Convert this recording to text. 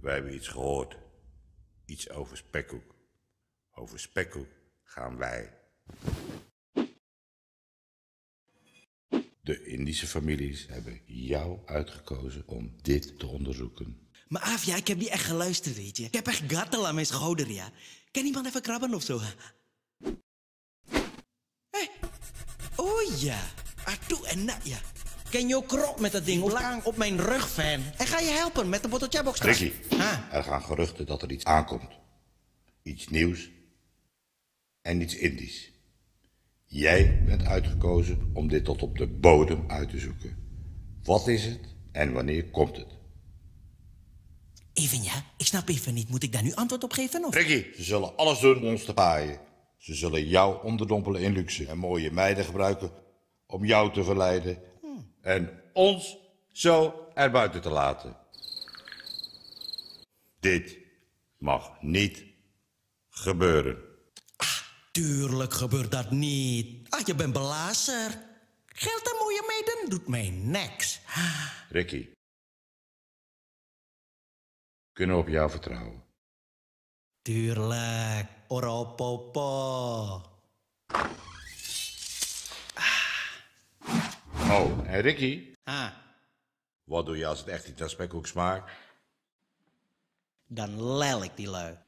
we hebben iets gehoord. Iets over spekkoek. Over spekkoek gaan wij. De Indische families hebben jou uitgekozen om dit te onderzoeken. Maar Af, ja, ik heb niet echt geluisterd, weet je. Ik heb echt gattel aan mijn schouder, ja. Kan iemand even krabben of zo? Hé. Hey. Oh ja. Aduh, enak ja. Ken je krop met dat ding lang op mijn rug, fan. En ga je helpen met de bottle box Ricky, er gaan geruchten dat er iets aankomt. Iets nieuws en iets Indisch. Jij bent uitgekozen om dit tot op de bodem uit te zoeken. Wat is het en wanneer komt het? Even ja, ik snap even niet. Moet ik daar nu antwoord op geven of? Ricky, ze zullen alles doen om ons te paaien. Ze zullen jou onderdompelen in luxe en mooie meiden gebruiken om jou te verleiden en ons zo erbuiten te laten. Dit mag niet gebeuren. Tuurlijk gebeurt dat niet. Ah, je bent belazer. Geld en mooie meiden doet mij niks. Ricky, kunnen we op jou vertrouwen? Tuurlijk. Oropopo. Oh, en Ricky, Ah, wat doe je als het echt niet naar spekhoek smaakt? dan lel ik die lui.